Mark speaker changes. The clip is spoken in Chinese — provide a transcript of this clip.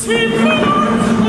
Speaker 1: 请听。